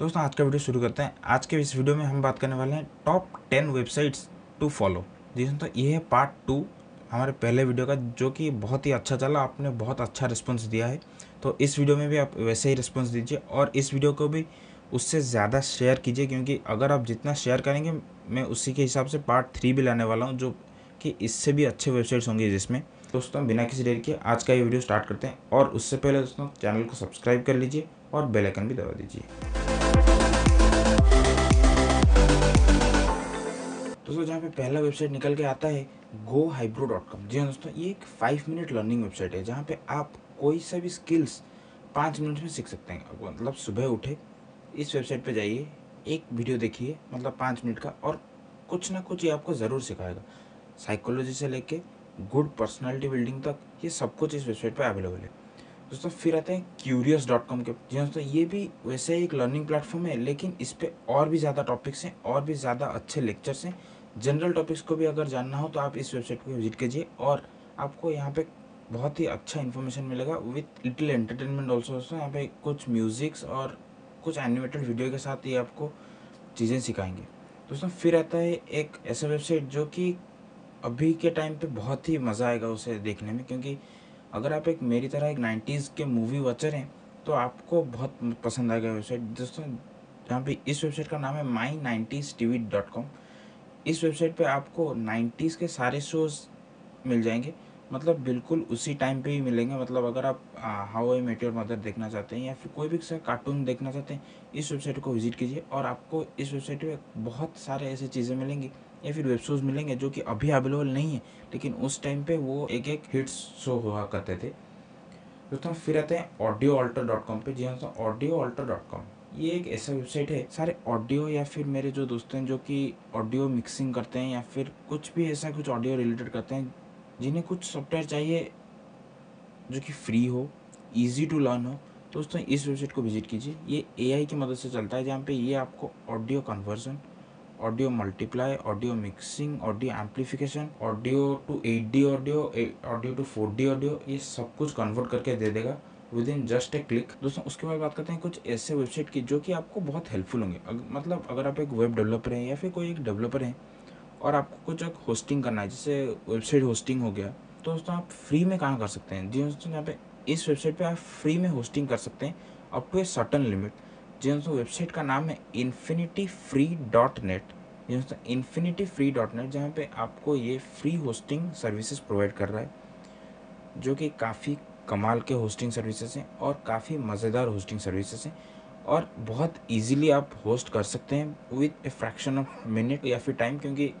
दोस्तों, आज का वीडियो शुरू करते हैं। आज के इस वीडियो में हम बात करने वाले हैं top ten websites to follow. जी दोस्तों, ये है पार्ट टू हमारे पहले वीडियो का, जो कि बहुत ही अच्छा चला। आपने बहुत अच्छा रिस्पॉन्स दिया है। तो इस वीडियो में भी आप वैसे ही रिस्पॉन्स दीजिए और इस वीडियो को भी उससे ज़्यादा शेयर कीजिए, क्योंकि अगर आप जितना शेयर करेंगे, मैं उसी के हिसाब से पार्ट थ्री भी लाने वाला हूँ, जो कि इससे भी अच्छे वेबसाइट्स होंगे जिसमें। दोस्तों, बिना किसी देर के आज का ये वीडियो स्टार्ट करते हैं। और उससे पहले दोस्तों, चैनल को सब्सक्राइब कर लीजिए और बेल आइकन भी दबा दीजिए। दोस्तों, जहाँ पे पहला वेबसाइट निकल के आता है गो हाइब्रो डॉट कॉम जी हाँ दोस्तों, ये एक फाइव मिनट लर्निंग वेबसाइट है, जहाँ पे आप कोई सा भी स्किल्स पाँच मिनट में सीख सकते हैं। मतलब सुबह उठे, इस वेबसाइट पे जाइए, एक वीडियो देखिए मतलब पाँच मिनट का, और कुछ ना कुछ ये आपको ज़रूर सिखाएगा। साइकोलॉजी से लेके गुड पर्सनैलिटी बिल्डिंग तक ये सब कुछ इस वेबसाइट पर अवेलेबल है। दोस्तों, फिर आते हैं क्यूरियस डॉट कॉम के। जी हाँ दोस्तों, ये भी वैसे ही एक लर्निंग प्लेटफॉर्म है, लेकिन इस पर और भी ज़्यादा टॉपिक्स हैं, और भी ज़्यादा अच्छे लेक्चर्स हैं। जनरल टॉपिक्स को भी अगर जानना हो तो आप इस वेबसाइट को विज़िट कीजिए, और आपको यहाँ पे बहुत ही अच्छा इन्फॉर्मेशन मिलेगा विथ लिटिल एंटरटेनमेंट ऑल्सो दोस्तों, यहाँ पे कुछ म्यूज़िक्स और कुछ एनिमेटेड वीडियो के साथ ये आपको चीज़ें सिखाएँगे। दोस्तों, फिर आता है एक ऐसा वेबसाइट जो कि अभी के टाइम पे बहुत ही मज़ा आएगा उसे देखने में, क्योंकि अगर आप एक मेरी तरह एक नाइन्टीज़ के मूवी वॉचर हैं तो आपको बहुत पसंद आएगा वेबसाइट। दोस्तों जहाँ पे इस वेबसाइट का नाम है my nineties T V dot com. इस वेबसाइट पे आपको नाइन्टीज़ के सारे शोज़ मिल जाएँगे। मतलब बिल्कुल उसी टाइम पे ही मिलेंगे। मतलब अगर आप how I met your mother देखना चाहते हैं या फिर कोई भी कार्टून देखना चाहते हैं, इस वेबसाइट को विज़िट कीजिए और आपको इस वेबसाइट पे बहुत सारे ऐसी चीज़ें मिलेंगी या फिर वेब शोज़ मिलेंगे जो कि अभी अवेलेबल नहीं है, लेकिन उस टाइम पे वो एक एक हिट्स शो हुआ करते थे। दोस्तों फिर आते हैं ऑडियो ऑल्टर डॉट कॉम पर जी हाँ ऑडियो ऑल्टर डॉट कॉम ये एक ऐसा वेबसाइट है। सारे ऑडियो या फिर मेरे जो दोस्त हैं जो कि ऑडियो मिक्सिंग करते हैं या फिर कुछ भी ऐसा कुछ ऑडियो रिलेटेड करते हैं जिन्हें कुछ सॉफ्टवेयर चाहिए जो कि फ्री हो इजी टू लर्न हो दोस्तों इस वेबसाइट को विज़िट कीजिए। ये एआई की मदद से चलता है जहाँ पे ये आपको audio conversion audio multiply audio mixing audio amplification audio to eight D audio audio to four D audio ये सब कुछ कन्वर्ट करके दे देगा within just a click दोस्तों उसके बाद बात करते हैं कुछ ऐसे वेबसाइट की जो कि आपको बहुत हेल्पफुल होंगे। अग, मतलब अगर आप एक वेब डेवलपर हैं या फिर कोई एक डेवलपर हैं और आपको कुछ एक होस्टिंग करना है, जैसे वेबसाइट होस्टिंग हो गया तो दोस्तों आप फ्री में कहाँ कर सकते हैं? जी दोस्तों, यहाँ पे इस वेबसाइट पे आप फ्री में होस्टिंग कर सकते हैं up to a certain limit जी दोस्तों वेबसाइट का नाम है इन्फिनिटी फ्री डॉट नेट जी दोस्तों इन्फिनिटी फ्री डॉट नेट जहाँ पर आपको ये फ्री होस्टिंग सर्विसेज़ प्रोवाइड कर रहा है, जो कि काफ़ी कमाल के होस्टिंग सर्विसेज़ हैं और काफ़ी मज़ेदार होस्टिंग सर्विसेज़ हैं और बहुत इजीली आप होस्ट कर सकते हैं with a fraction of minute या फिर टाइम क्योंकि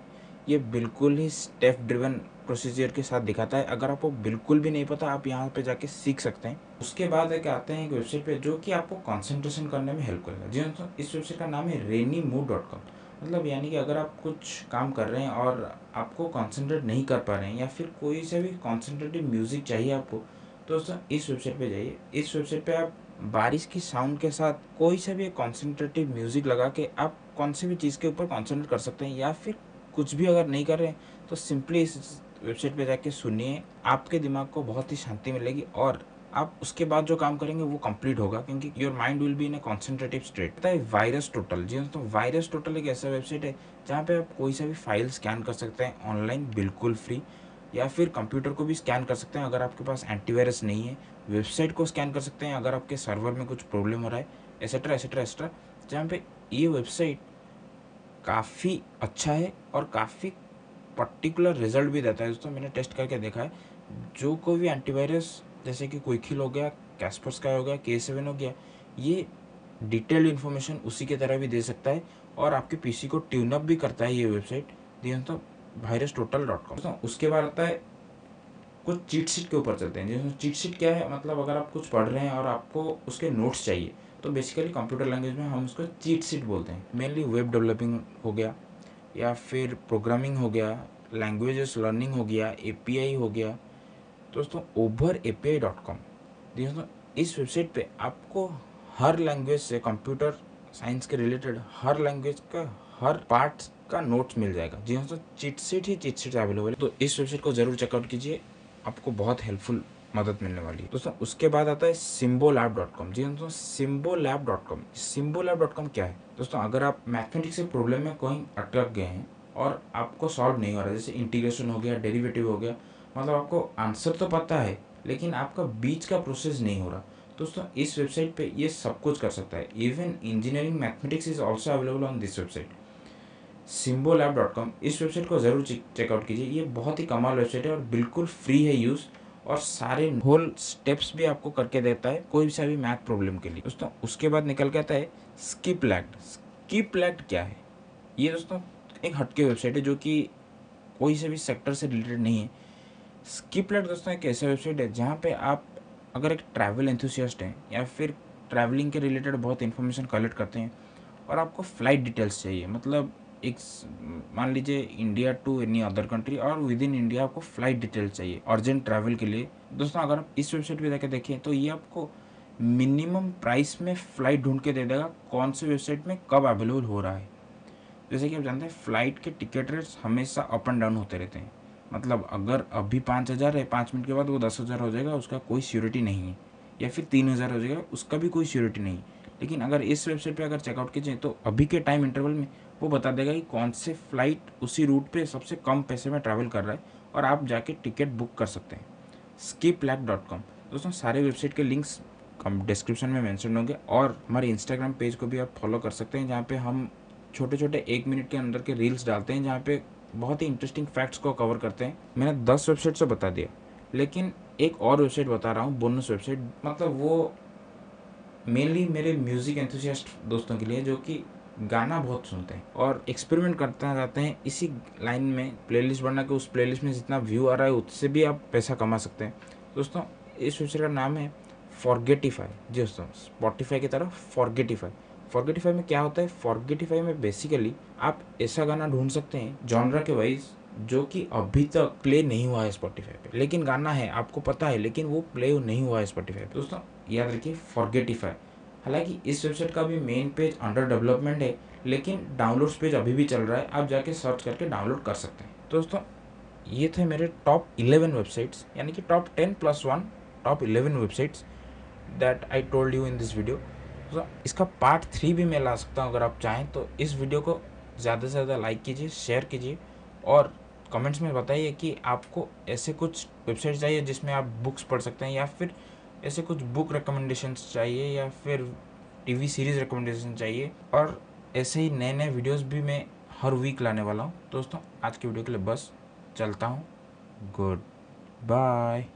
ये बिल्कुल ही स्टेप ड्रिवन प्रोसीजर के साथ दिखाता है। अगर आपको बिल्कुल भी नहीं पता, आप यहाँ पे जाके सीख सकते हैं। उसके बाद एक आते हैं एक वेबसाइट पे जो कि आपको कंसंट्रेशन करने में हेल्प करेगा। जी दोस्तों इस वेबसाइट का नाम है रेनी मूड डॉट कॉम मतलब यानी कि अगर आप कुछ काम कर रहे हैं और आपको कॉन्सेंट्रेट नहीं कर पा रहे हैं या फिर कोई से भी कॉन्सेंट्रेटिव म्यूज़िक चाहिए आपको तो दोस्तों इस वेबसाइट पे जाइए। इस वेबसाइट पे आप बारिश की साउंड के साथ कोई सा भी कॉन्सेंट्रेटिव म्यूज़िक लगा के आप कौन सी भी चीज़ के ऊपर कॉन्सेंट्रेट कर सकते हैं या फिर कुछ भी अगर नहीं कर रहे तो सिंपली इस वेबसाइट पे जाके सुनिए। आपके दिमाग को बहुत ही शांति मिलेगी और आप उसके बाद जो काम करेंगे, वो कंप्लीट होगा, क्योंकि your mind will be in a concentrative state पता है वायरस टोटल जी दोस्तों वायरस टोटल एक ऐसा वेबसाइट है, जहाँ पे आप कोई सा भी फ़ाइल स्कैन कर सकते हैं ऑनलाइन बिल्कुल फ्री या फिर कंप्यूटर को भी स्कैन कर सकते हैं अगर आपके पास एंटीवायरस नहीं है। वेबसाइट को स्कैन कर सकते हैं अगर आपके सर्वर में कुछ प्रॉब्लम हो रहा है एसेट्रा एसेट्रा एसेट्रा जहाँ पे ये वेबसाइट काफ़ी अच्छा है और काफ़ी पर्टिकुलर रिज़ल्ट भी देता है। दोस्तों, मैंने टेस्ट करके देखा है। जो कोई भी एंटीवायरस जैसे कि क्विकिल हो गया कैस्पर स्काई हो गया के सेवन हो गया, ये डिटेल्ड इन्फॉर्मेशन उसी की तरह भी दे सकता है और आपके पीसी को ट्यून अप भी करता है ये वेबसाइट दी तो वायरस टोटल डॉट कॉम उसके बाद आता है, कुछ चीट शीट के ऊपर चलते हैं। जिसमें चीट शीट क्या है? मतलब अगर आप कुछ पढ़ रहे हैं और आपको उसके नोट्स चाहिए तो बेसिकली कंप्यूटर लैंग्वेज में हम उसको चीट सीट बोलते हैं। मेनली वेब डेवलपिंग हो गया, या फिर प्रोग्रामिंग हो गया लैंग्वेजेस लर्निंग हो गया एपीआई हो गया। दोस्तों over A P I dot com दोस्तों, इस वेबसाइट पे आपको हर लैंग्वेज से कंप्यूटर साइंस के रिलेटेड हर लैंग्वेज का, हर पार्ट का नोट्स मिल जाएगा। जी दोस्तों चिट सीट ही चिट सेट अवेलेबल है। तो इस वेबसाइट को ज़रूर चेकआउट कीजिए, आपको बहुत हेल्पफुल मदद मिलने वाली है। दोस्तों उसके बाद आता है सिम्बो लैब डॉट कॉम जी दोस्तों Symbolab dot com Symbolab dot com क्या है? दोस्तों, अगर आप मैथमेटिक्स के प्रॉब्लम में कहीं अटक गए हैं और आपको सॉल्व नहीं हो रहा, जैसे इंटीग्रेशन हो गया डेरिवेटिव हो गया मतलब आपको आंसर तो पता है, लेकिन आपका बीच का प्रोसेस नहीं हो रहा, दोस्तों, इस वेबसाइट पे ये सब कुछ कर सकता है। Even engineering mathematics is also available on this website Symbolab dot com इस वेबसाइट को ज़रूर चेकआउट कीजिए। ये बहुत ही कमाल वेबसाइट है और बिल्कुल फ्री है यूज़ और सारे होल स्टेप्स भी आपको करके देता है कोई सा भी मैथ प्रॉब्लम के लिए। दोस्तों, उसके बाद निकल के आता है स्किप लैक्ट स्किप लैक्ट क्या है? ये दोस्तों, एक हटके वेबसाइट है जो कि कोई से भी सेक्टर से रिलेटेड नहीं है। स्किप लैक्ट दोस्तों, एक ऐसा वेबसाइट है जहाँ पे आप अगर एक ट्रैवल एंथुसियास्ट हैं या फिर ट्रैवलिंग के रिलेटेड बहुत इन्फॉर्मेशन कलेक्ट करते हैं और आपको फ़्लाइट डिटेल्स चाहिए। मतलब एक मान लीजिए India to any other country और विद इन इंडिया आपको फ़्लाइट डिटेल्स चाहिए अर्जेंट ट्रैवल के लिए। दोस्तों, अगर आप इस वेबसाइट पे जाकर देखें तो ये आपको मिनिमम प्राइस में फ़्लाइट ढूंढ के दे देगा, कौन से वेबसाइट में कब अवेलेबल हो रहा है। जैसे कि आप जानते हैं फ़्लाइट के टिकट रेट्स हमेशा अप एंड डाउन होते रहते हैं। मतलब अगर अभी पाँच हज़ार है, पाँच मिनट के बाद वो दस हज़ार हो जाएगा, उसका कोई श्योरिटी नहीं है। या फिर तीन हज़ार हो जाएगा, उसका भी कोई श्योरिटी नहीं। लेकिन अगर इस वेबसाइट पे अगर चेकआउट कीजिए तो अभी के टाइम इंटरवल में वो बता देगा कि कौन से फ़्लाइट उसी रूट पे सबसे कम पैसे में ट्रैवल कर रहा है और आप जाके टिकट बुक कर सकते हैं। स्कीप लैक डॉट कॉम दोस्तों, सारे वेबसाइट के लिंक्स कम डिस्क्रिप्शन में मेंशन होंगे और हमारे इंस्टाग्राम पेज को भी आप फॉलो कर सकते हैं, जहाँ पे हम छोटे छोटे एक मिनट के अंदर के रील्स डालते हैं, जहाँ पे बहुत ही इंटरेस्टिंग फैक्ट्स को कवर करते हैं। मैंने दस वेबसाइट से बता दिया लेकिन एक और वेबसाइट बता रहा हूँ बोनस वेबसाइट मतलब वो मेनली मेरे म्यूज़िक एंथुसियास्ट दोस्तों के लिए, जो कि गाना बहुत सुनते हैं और एक्सपेरिमेंट करते रहते हैं। इसी लाइन में प्लेलिस्ट बना के उस प्लेलिस्ट में जितना व्यू आ रहा है, उससे भी आप पैसा कमा सकते हैं। दोस्तों, इस वेबसाइट का नाम है फॉरगेटिफाई जी दोस्तों स्पॉटिफाई की तरह फॉरगेटिफाई फॉरगेटिफाई में क्या होता है? फॉरगेटिफाई में बेसिकली आप ऐसा गाना ढूंढ सकते हैं जॉनरा के वाइज जो कि अभी तक प्ले नहीं हुआ है स्पॉटिफाई पे। लेकिन गाना है, आपको पता है, लेकिन वो प्ले नहीं हुआ है स्पॉटिफाई पे। दोस्तों, याद रखिए फॉरगेटिफाई हालाँकि इस वेबसाइट का भी मेन पेज अंडर डेवलपमेंट है, लेकिन डाउनलोड्स पेज अभी भी चल रहा है, आप जाके सर्च करके डाउनलोड कर सकते हैं। दोस्तों, ये थे मेरे टॉप इलेवन वेबसाइट्स यानी कि top ten plus one top eleven websites that I told you in this video तो इसका पार्ट थ्री भी मैं ला सकता हूँ, अगर आप चाहें तो इस वीडियो को ज़्यादा से ज़्यादा लाइक कीजिए शेयर कीजिए, और कमेंट्स में बताइए कि आपको ऐसे कुछ वेबसाइट चाहिए जिसमें आप बुक्स पढ़ सकते हैं, या फिर ऐसे कुछ बुक रिकमेंडेशन चाहिए या फिर टीवी सीरीज़ रिकमेंडेशन चाहिए? और ऐसे ही नए नए वीडियोस भी मैं हर वीक लाने वाला हूँ। दोस्तों, आज की वीडियो के लिए बस, चलता हूँ। Good bye